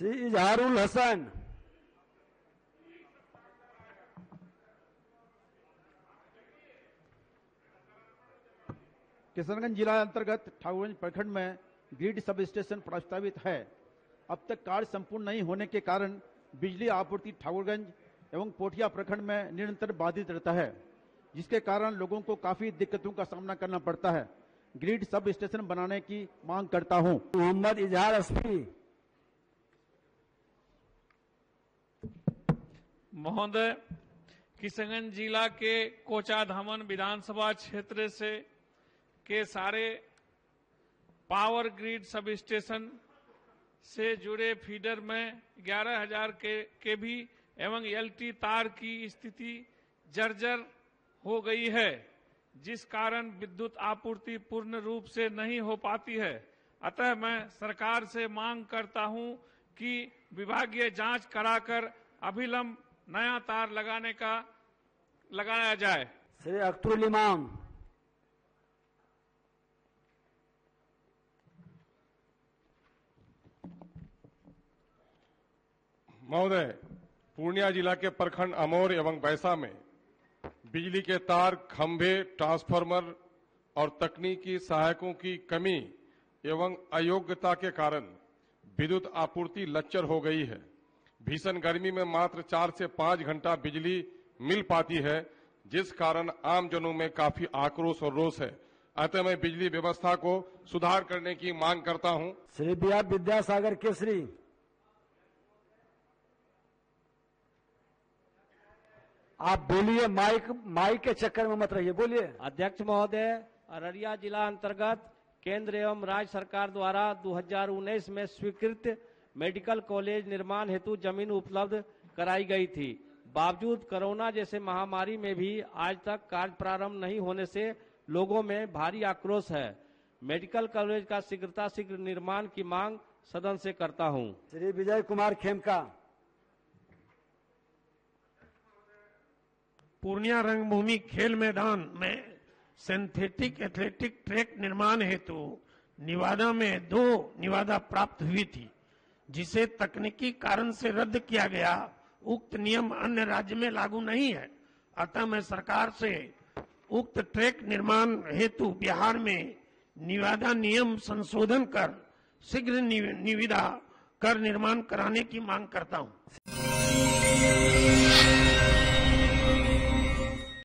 श्री इजहारुल हसन किशनगंज जिला अंतर्गत ठाकुरगंज प्रखंड में ग्रिड सब स्टेशन प्रस्तावित है। अब तक कार्य संपूर्ण नहीं होने के कारण बिजली आपूर्ति ठाकुरगंज एवं पोठिया प्रखंड में निरंतर बाधित रहता है जिसके कारण लोगों को काफ़ी दिक्कतों का सामना करना पड़ता है। ग्रिड सब स्टेशन बनाने की मांग करता हूँ। मोहम्मद इजहार अस्फी महोदय, किशनगंज जिला के कोचा धामन विधानसभा क्षेत्र से के सारे पावर ग्रिड सब स्टेशन से जुड़े फीडर में 11000 के के भी एवं एलटी तार की स्थिति जर्जर हो गई है, जिस कारण विद्युत आपूर्ति पूर्ण रूप से नहीं हो पाती है। अतः मैं सरकार से मांग करता हूँ कि विभागीय जाँच कराकर अभिलंब नया तार लगाने का लगाया जाए। श्री अख्तरुल इमाम। महोदय पूर्णिया जिला के प्रखंड अमोर एवं बैसा में बिजली के तार खंभे ट्रांसफार्मर और तकनीकी सहायकों की कमी एवं अयोग्यता के कारण विद्युत आपूर्ति लच्चर हो गई है। भीषण गर्मी में मात्र चार से पाँच घंटा बिजली मिल पाती है जिस कारण आम जनों में काफ़ी आक्रोश और रोष है। अतः मैं बिजली व्यवस्था को सुधार करने की मांग करता हूँ। Shri B R Vidyasagar Kesari. आप बोलिए माइक माइक के चक्कर में मत रहिए बोलिए। अध्यक्ष महोदय अररिया जिला अंतर्गत केंद्र एवं राज्य सरकार द्वारा 2019 में स्वीकृत मेडिकल कॉलेज निर्माण हेतु ज़मीन उपलब्ध कराई गई थी। बावजूद कोरोना जैसे महामारी में भी आज तक कार्य प्रारंभ नहीं होने से लोगों में भारी आक्रोश है। मेडिकल कॉलेज का शीघ्रता शीघ्र निर्माण की मांग सदन से करता हूँ। श्री विजय कुमार खेमका। पूर्णिया रंगभूमि खेल मैदान में सिंथेटिक एथलेटिक ट्रैक निर्माण हेतु निवादा में दो निवादा प्राप्त हुई थी। जिसे तकनीकी कारण से रद्द किया गया, उक्त नियम अन्य राज्य में लागू नहीं है। अतः मैं सरकार से उक्त ट्रैक निर्माण हेतु बिहार में निवादा नियम संशोधन कर शीघ्र निविदा कर निर्माण कराने की मांग करता हूँ।